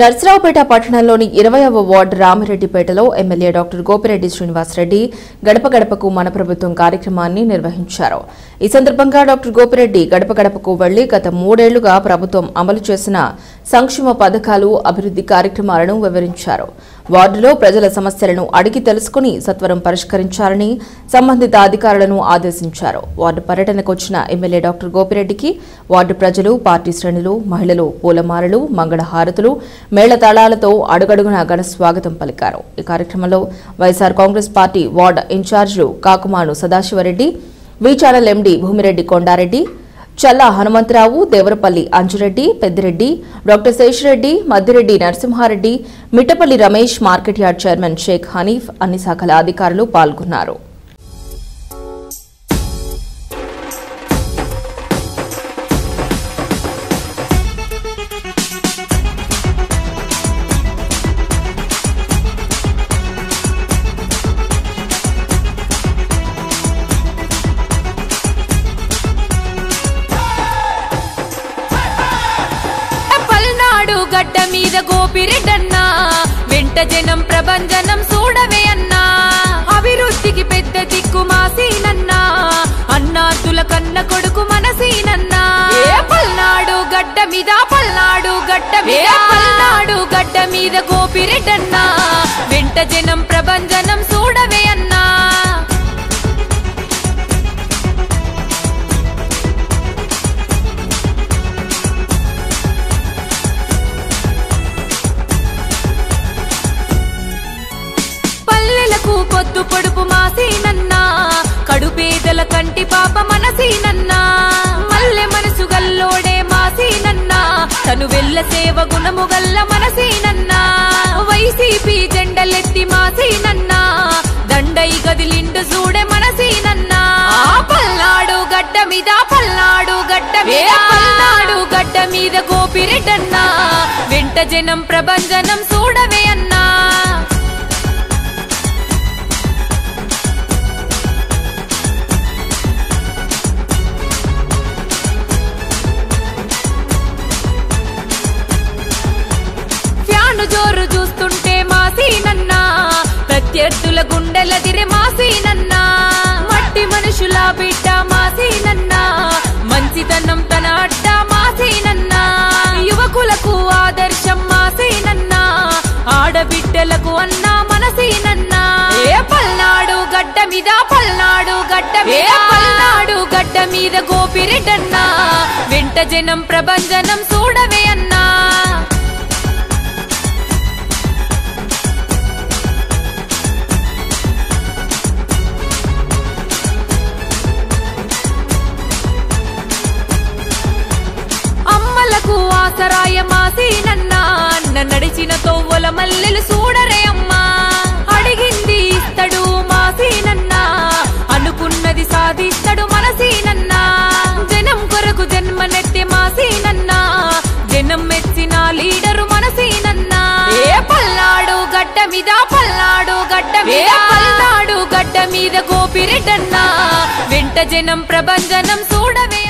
నర్సరావుపేట పట్టణంలోని ఇరవయవ వార్డు రామిరెడ్డిపేటలో ఎమ్మెల్యే డాక్టర్ గోపిరెడ్డి శ్రీనివాసరెడ్డి గడప గడపకు మన ప్రభుత్వం కార్యక్రమాన్ని నిర్వహించారు. ఈ సందర్భంగా డాక్టర్ గోపిరెడ్డి గడప గడపకు వెళ్ళి గత మూడేళ్ళుగా ప్రభుత్వం అమలు చేసిన సంక్షేమ పథకాలు అభివృద్ది కార్యక్రమాలను వివరించారు. వార్డులో ప్రజల సమస్యలను అడిగి తెలుసుకుని సత్వరం పరిష్కరించాలని సంబంధిత అధికారులను ఆదేశించారు. వార్డు పర్యటనకు వచ్చిన ఎమ్మెల్యే డాక్టర్ గోపిరెడ్డికి వార్డు ప్రజలు పార్టీ శ్రేణులు మహిళలు పూలమాలలు మంగళహారతులు మేళతాళాలతో అడుగడుగున ఘన స్వాగతం పలికారు. ఈ కార్యక్రమంలో వైఎస్ఆర్ కాంగ్రెస్ పార్టీ వార్డు ఇన్ఛార్జీలు Kakumanu Sadasivareddy V MD Bhumireddy Kondareddy Challa Hanumantharao Devarapalli Anjureddy Peddireddy doctor Seshireddy Maddireddy Narasimhareddy Mittapalli Ramesh market yard chairman Sheikh Hanif అన్ని శాఖల అధికారులు పాల్గొన్నారు. గోపిరెడ్డన్నా వెంట జనం ప్రభంజనం చూడవే అన్నా. అభివృద్ధికి పెద్ద దిక్కు మాసీనన్నా అన్నాతుల కన్న కొడుకు మనసీనన్నా ఏ పల్నాడు గడ్డ మీద పల్నాడు గడ్డ మీద పల్నాడు? గడ్డ మీద గోపిరెడ్డన్నా మల్లె మనసు గల్లోడే తను వెళ్ళ సేవ గుణము గల్ల మనసీనన్నా వైసీపీ జెండలెత్తి మాసీనన్నా దండై గదిలిండు చూడే మనసీనన్నా. పల్నాడు గడ్డ మీద పల్నాడు గడ్డ మీద పల్నాడు గడ్డ మీద గోపిరెడ్డన్నా వెంట జనం ప్రభంజనం చూడవే అన్నా. ఆడబిడ్డలకు అన్నా మనసీనన్నా. ఏ పల్నాడు గడ్డ మీద పల్నాడు గడ్డ పల్నాడు గడ్డ మీద గోపిరెడ్డన్నా. వెంట జనం ప్రభంజనం చూడవే అన్నా. నడిచిన తోవ్వల మల్లెలు చూడరే అమ్మా. అడిగింది ఇస్తడు మాసీనన్నా. అనుకున్నది సాధిస్తాడు మనసీనన్నా. జనం కొరకు జన్మనెత్తే మాసీనన్నా. జనం మెచ్చిన లీడరు మనసీనన్నా. ఏ పల్నాడు గడ్డ మీద పల్నాడు గడ్డ మీద. పల్నాడు గడ్డ మీద గోపిరెడ్డన్నా. వెంట జనం ప్రభంజనం చూడవే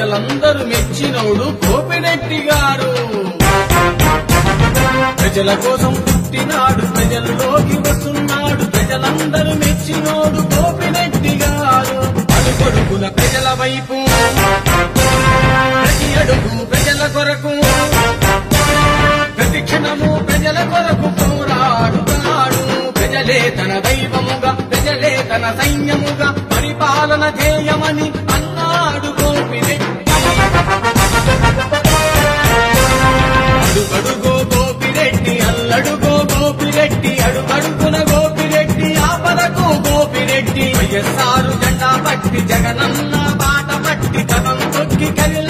ప్రజలందరూ మెచ్చినోడు కోపిరెడ్డి గారు. ప్రజల కోసం పుట్టినాడు ప్రజల్లోకి వస్తున్నాడు ప్రజలందరూ మెచ్చినోడు కోపిరెడ్డి గారు. అడుగడుగున ప్రజల వైపు ప్రతి అడుగు ప్రజల కొరకు. ప్రతి క్షణము ప్రజల కొరకు పోరాడుతున్నాడు. ప్రజలే తన దైవముగా ప్రజలే తన సైన్యముగా పరిపాలన ధ్యేయమని అన్నాడు గోపిరెడ్డి అడుగడుగో గోపిరెడ్డి అల్లడుగో గోపిరెడ్డి అడుగడుగున గోపిరెడ్డి ఆపదకు గోపిరెడ్డి. వైఎస్ఆర్ జెండా పట్టి జగనన్న బాట పట్టి కథం తొక్కి కలిల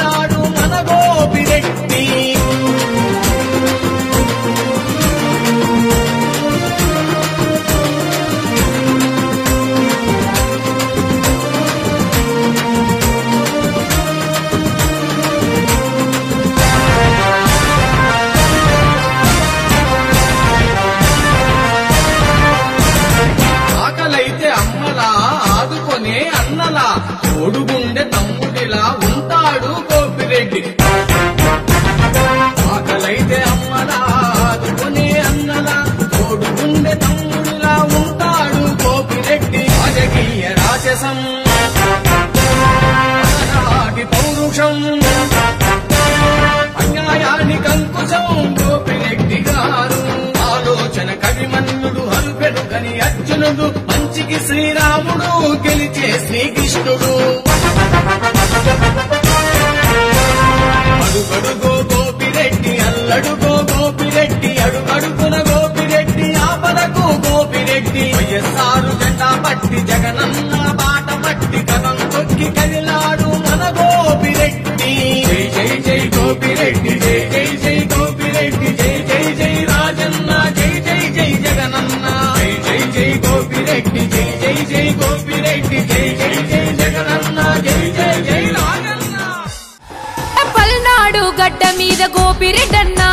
మీద గోపిరెడ్డన్నా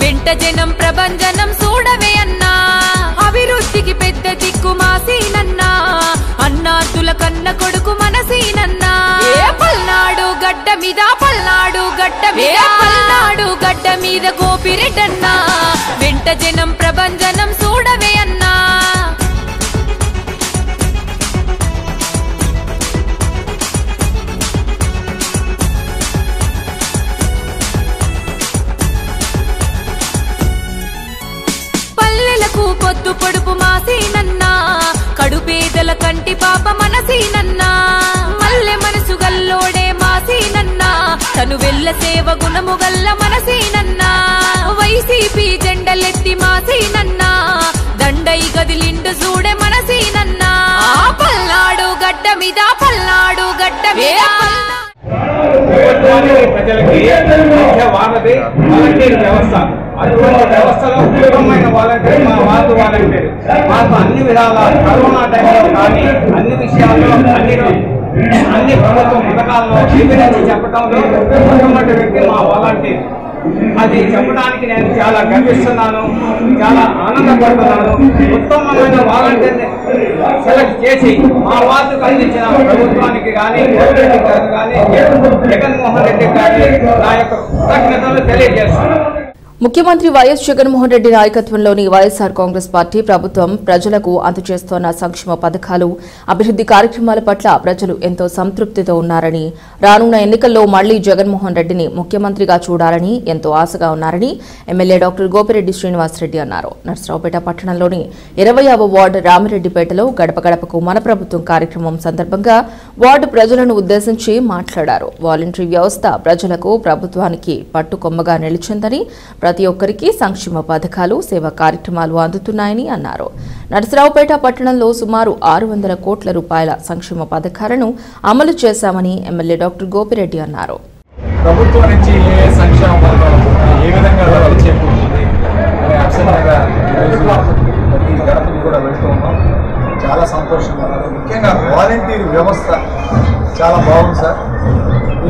వెంట జనం ప్రభంజనం చూడవే అన్నా. అభివృద్ధికి పెద్ద దిక్కు మాసీనన్నా అన్నాతుల కన్న కొడుకు మనసీనన్నా ఏ పల్నాడు గడ్డ మీద పల్నాడు గడ్డ మీద పల్నాడు గడ్డ మీద గోపిరెడ్డన్నా తను వెళ్ళ సేవ గుణము గల్ల మనసీనన్నా వైసీపీ జెండలెత్తి మాసీనన్నా దండై గదిలిండు చూడే మనసీనన్నా ఆ పల్నాడు గడ్డ మీద పల్నాడు గడ్డ మీద. వ్యవస్థ. అటువంటి వ్యవస్థలో ఉపయోగమైన వాలంటీర్ మా వార్డు వాలంటీర్. మాకు అన్ని విధాల కరోనా టైంలో కానీ అన్ని విషయాల్లో అన్ని అన్ని ప్రభుత్వ పథకాల్లో చెప్పడం చెప్పడంలో వ్యక్తి మా వాలంటీర్. అది చెప్పడానికి నేను చాలా గర్విస్తున్నాను చాలా ఆనందపడుతున్నాను. ఉత్తమమైన వాలంటీర్ని సెలెక్ట్ చేసి మా వార్డుకు అందించిన ప్రభుత్వానికి కానీ రెడ్డి గారు కానీ జగన్మోహన్ రెడ్డి కానీ నా యొక్క కృతజ్ఞతలు తెలియజేస్తున్నాను. ముఖ్యమంత్రి వైఎస్ జగన్మోహన్ రెడ్డి నాయకత్వంలోని వైఎస్ఆర్ కాంగ్రెస్ పార్టీ ప్రభుత్వం ప్రజలకు అందజేస్తోన్న సంక్షేమ పథకాలు అభివృద్ది కార్యక్రమాల పట్ల ప్రజలు ఎంతో సంతృప్తితో ఉన్నారని రానున్న ఎన్నికల్లో మళ్ళీ జగన్మోహన్ రెడ్డిని ముఖ్యమంత్రిగా చూడాలని ఎంతో ఆశగా ఉన్నారని ఎమ్మెల్యే డాక్టర్ గోపిరెడ్డి శ్రీనివాసరెడ్డి అన్నారు. నర్సరావుపేట పట్టణంలోని ఇరవైవ వార్డు రామిరెడ్డిపేటలో గడప గడపకు మన ప్రభుత్వం కార్యక్రమం సందర్భంగా వార్డు ప్రజలను ఉద్దేశించి మాట్లాడారు. వాలంటరీ వ్యవస్థ ప్రజలకు ప్రభుత్వానికి పట్టుకొమ్మగా నిలిచిందని ప్రతి ఒక్కరికి సంక్షేమ పథకాలు సేవా కార్యక్రమాలు అందుతున్నాయని అన్నారు. నరసరావుపేట పట్టణంలో సుమారు ఆరు వందల కోట్ల రూపాయల సంక్షేమ పథకాలను అమలు చేశామని ఎమ్మెల్యే డాక్టర్ గోపిరెడ్డి అన్నారు. ప్రభుత్వం నుంచి ఏ సంక్షేమ పథకాలు ఏ విధంగా ప్రతి గడపకి కూడా వెళ్తూ ఉన్నాం. చాలా సంతోషంగా ముఖ్యంగా వాలంటీర్ వ్యవస్థ చాలా బాగుంది సార్.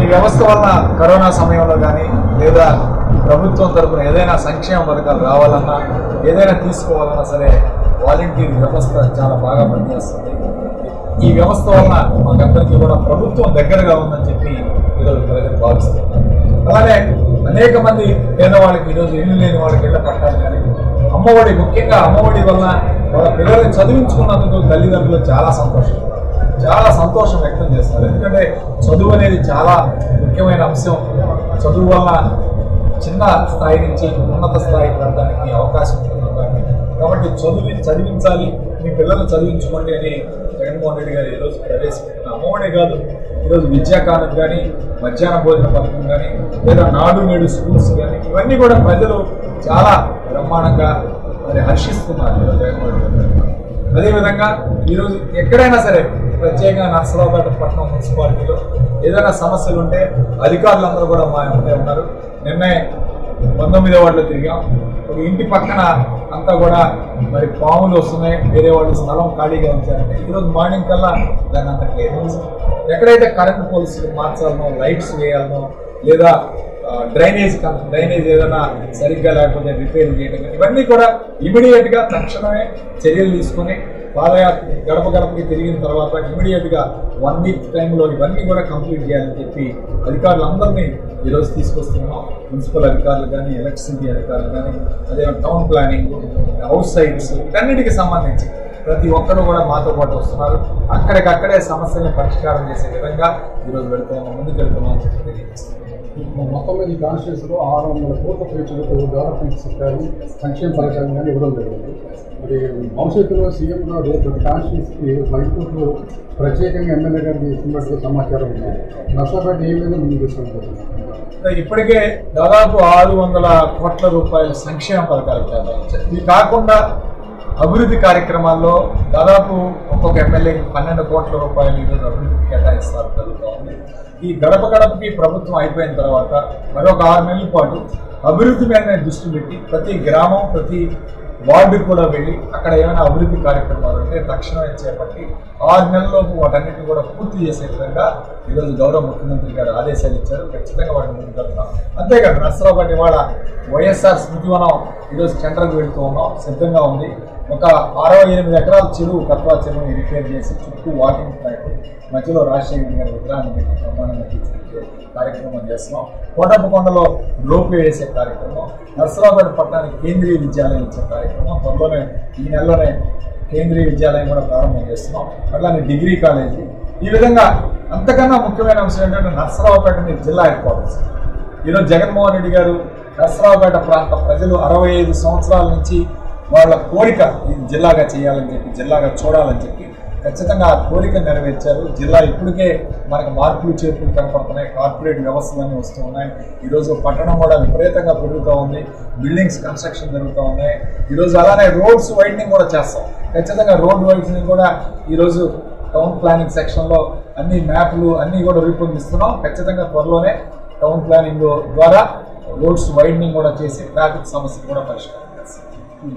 ఈ వ్యవస్థ వల్ల కరోనా సమయంలో కానీ లేదా ప్రభుత్వం తరపున ఏదైనా సంక్షేమ పథకాలు రావాలన్నా ఏదైనా తీసుకోవాలన్నా సరే వాలంటీర్ వ్యవస్థ చాలా బాగా పనిచేస్తుంది. ఈ వ్యవస్థ వలన మాకందరికీ కూడా ప్రభుత్వం దగ్గరగా ఉందని చెప్పి ఈరోజు ప్రజలు భావిస్తున్నారు. అలానే అనేక మంది పేదవాళ్ళకి ఈరోజు ఇల్లు లేని వాళ్ళకి ఇళ్ళ పట్టాలు కానీ అమ్మఒడి ముఖ్యంగా అమ్మఒడి వలన వాళ్ళ పిల్లల్ని చదివించుకున్నందుకు తల్లిదండ్రులు చాలా సంతోషం. చాలా సంతోషం వ్యక్తం చేస్తారు ఎందుకంటే చదువు అనేది చాలా ముఖ్యమైన అంశం. చదువు వల్ల చిన్న స్థాయి నుంచి ఉన్నత స్థాయికి వెళ్ళడానికి అవకాశం ఉంటుంది. కాబట్టి కాబట్టి చదివి చదివించాలి మీ పిల్లలు చదివించుకోండి అని జగన్మోహన్ రెడ్డి గారు ఈరోజు ప్రవేశపెట్టిన అమ్మఒడే కాదు. ఈరోజు విద్యాకాలం కానీ మధ్యాహ్న భోజన పథకం కానీ లేదా నాడు నేడు స్కూల్స్ కానీ ఇవన్నీ కూడా ప్రజలు చాలా బ్రహ్మాండంగా మరి హర్షిస్తున్నారు ఈరోజు జగన్మోహన్ రెడ్డి గారు. అదేవిధంగా ఈరోజు ఎక్కడైనా సరే ప్రత్యేకంగా నర్సరావుపేట పట్టణం మున్సిపాలిటీలో ఏదైనా సమస్యలు ఉంటే అధికారులందరూ కూడా మా ఉన్నారు. నిన్నే పంతొమ్మిదో వార్డులో తిరిగాం. ఒక ఇంటి పక్కన అంతా కూడా మరి పాములు వస్తున్నాయి. వేరే వాళ్ళు స్థలం ఖాళీగా ఉంచారంటే ఈరోజు మార్నింగ్ కల్లా దాన్ని అంత క్లియర్ ఎక్కడైతే కరెంట్ పోల్స్ మార్చాలనో లైట్స్ వేయాలనో లేదా డ్రైనేజ్ డ్రైనేజ్ ఏదైనా సరిగ్గా లేకపోతే రిపేర్ చేయడం ఇవన్నీ కూడా ఇమీడియట్గా తక్షణమే చర్యలు తీసుకొని పాదయాత్ర గడప గడపకి తిరిగిన తర్వాత ఇమీడియట్గా వన్ వీక్ టైంలో ఇవన్నీ కూడా కంప్లీట్ చేయాలని చెప్పి అధికారులందరినీ ఈరోజు తీసుకొస్తున్నాం మున్సిపల్ అధికారులు కానీ ఎలక్ట్రిసిటీ అధికారులు కానీ అదే టౌన్ ప్లానింగ్ హౌస్ సైట్స్ వీటన్నిటికి సంబంధించి ప్రతి ఒక్కరు కూడా మాతో పాటు వస్తున్నారు. అక్కడికక్కడే సమస్యల్ని పరిష్కారం చేసే విధంగా ఈరోజు వెళ్తున్నాం ముందుకు వెళ్తున్నాం అని చెప్పి మొత్తం మీద కాన్స్టిట్యూన్స్లో ఆరు వందల కోట్ల పేర్చులకు డెవలప్మెంట్ చెప్పారు. సంక్షేమ పథకాలు కానీ ఇవ్వడం జరిగింది. మరి భవిష్యత్తులో సీఎం గారు ప్రతి కాన్స్టిట్యూన్స్కి హైకోర్టులో ప్రత్యేకంగా ఎమ్మెల్యే గారికి ఇస్తున్నట్టు సమాచారం ఉంది. నష్టపడి ఏ విధంగా ముందుకు తీసుకుంటున్నారు ఇప్పటికే దాదాపు ఆరు వందల కోట్ల రూపాయల సంక్షేమ పథకాలు ఇది కాకుండా అభివృద్ధి కార్యక్రమాల్లో దాదాపు ఒక్కొక్క ఎమ్మెల్యేకి పన్నెండు కోట్ల రూపాయలు ఈరోజు అభివృద్ధికి కేటాయిస్తారు జరుగుతూ ఉంది ఈ గడప గడపకి ప్రభుత్వం అయిపోయిన తర్వాత మరొక ఆరు నెలల పాటు అభివృద్ధి మీద దృష్టి పెట్టి ప్రతి గ్రామం ప్రతి వార్డుకి కూడా వెళ్ళి అక్కడ ఏమైనా అభివృద్ధి కార్యక్రమాలు ఉంటే తక్షణమే చేపట్టి ఆరు నెలల్లోపు వాటన్నిటిని కూడా పూర్తి చేసే విధంగా ఈరోజు గౌరవ ముఖ్యమంత్రి గారు ఆదేశాలు ఇచ్చారు. ఖచ్చితంగా వాటిని ముందుకు వెళ్తున్నాం అంతేకాదు నర్సరావుపేట ఇవాళ వైఎస్ఆర్ స్మృతివనం ఈరోజు సెంటర్కి వెళ్తూ ఉన్నాం. సిద్ధంగా ఉంది. ఒక అరవై ఎనిమిది ఎకరాల చెరువు కత్వా చెరువుని రిపేర్ చేసి చుట్టూ వాకింగ్ ట్రాక్ మధ్యలో రాజశేఖర్ గారి విగ్రహాన్ని పెట్టి ప్రమాణంగా తీసుకుంటే కార్యక్రమం చేస్తున్నాం. కోటప్పకొండలో లోపు వేసే కార్యక్రమం నర్సరాబాద్ పట్టణానికి కేంద్రీయ విద్యాలయం ఇచ్చే కార్యక్రమం త్వరలోనే ఈ నెలలోనే కేంద్రీయ విద్యాలయం కూడా ప్రారంభం చేస్తున్నాం. అట్లానే డిగ్రీ కాలేజీ. ఈ విధంగా అంతకన్నా ముఖ్యమైన అంశం ఏంటంటే నర్సరావుపేట మీరు జిల్లా హెడ్ క్వార్టర్స్ ఈరోజు జగన్మోహన్ రెడ్డి గారు నర్సరావుపేట ప్రాంత ప్రజలు అరవై ఐదు సంవత్సరాల నుంచి వాళ్ళ కోరిక ఇది జిల్లాగా చేయాలని చెప్పి జిల్లాగా చూడాలని చెప్పి ఖచ్చితంగా ఆ కోరిక నెరవేర్చారు. జిల్లా ఇప్పటికే మనకు మార్పులు చేర్పులు కనపడుతున్నాయి. కార్పొరేట్ వ్యవస్థలన్నీ వస్తూ ఉన్నాయి. ఈరోజు పట్టణం కూడా విపరీతంగా పెరుగుతూ ఉంది. బిల్డింగ్స్ కన్స్ట్రక్షన్ జరుగుతూ ఉన్నాయి. ఈరోజు అలానే రోడ్స్ వైడనింగ్ కూడా చేస్తాం. ఖచ్చితంగా రోడ్ వైడ్స్ని కూడా ఈరోజు టౌన్ ప్లానింగ్ సెక్షన్లో అన్ని మ్యాప్లు అన్నీ కూడా రూపొందిస్తున్నాం. ఖచ్చితంగా త్వరలోనే టౌన్ ప్లానింగ్ ద్వారా రోడ్స్ వైడనింగ్ కూడా చేసి ట్రాఫిక్ సమస్య కూడా పరిష్కారం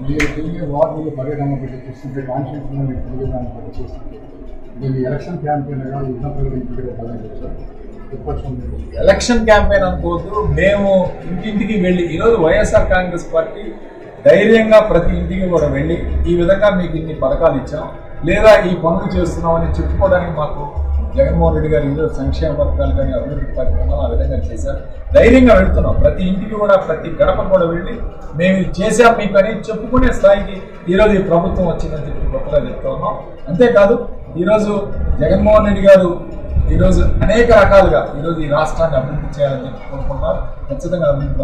మీరు తిరిగి వార్డులు పర్యటన పెట్టి చూస్తుంటే కాన్స్టిట్యూన్సీలో మీరు తిరిగే పెట్టి చూస్తుంటే. మీరు ఎలక్షన్ క్యాంపెయిన్ యుద్ధ ఉన్నప్పుడు ఎలక్షన్ క్యాంపెయిన్ అనుకోవద్దు. మేము ఇంటింటికి వెళ్ళి ఈరోజు వైఎస్ఆర్ కాంగ్రెస్ పార్టీ ధైర్యంగా ప్రతి ఇంటికి కూడా వెళ్ళి ఈ విధంగా మీకు ఇన్ని పథకాలు ఇచ్చాం. లేదా ఈ పనులు చేస్తున్నామని చెప్పుకోవడానికి మాకు జగన్మోహన్ రెడ్డి గారు ఈరోజు సంక్షేమ పథకాలు కానీ అభివృద్ధి కార్యక్రమాలు ఆ విధంగా చేశారు. ధైర్యంగా వెళ్తున్నాం. ప్రతి ఇంటికి కూడా ప్రతి గడప కూడా వెళ్ళి మేము ఇది మీకు అని చెప్పుకునే స్థాయికి ఈరోజు ఈ ప్రభుత్వం వచ్చిందని చెప్పి గొప్పగా చెప్తా ఉన్నాం. అంతేకాదు ఈరోజు జగన్మోహన్ రెడ్డి గారు ఈరోజు అనేక రకాలుగా ఈరోజు ఈ రాష్ట్రాన్ని అభివృద్ధి చేయాలని చెప్పి కోరుకుంటున్నారు. ఖచ్చితంగా అభివృద్ధి